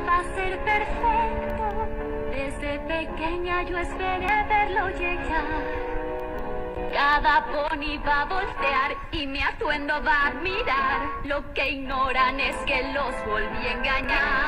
va a ser perfecto. Desde pequeña yo esperé verlo llegar. Cada pony va a voltear y mi atuendo va a admirar. Lo que ignoran es que los volví a engañar.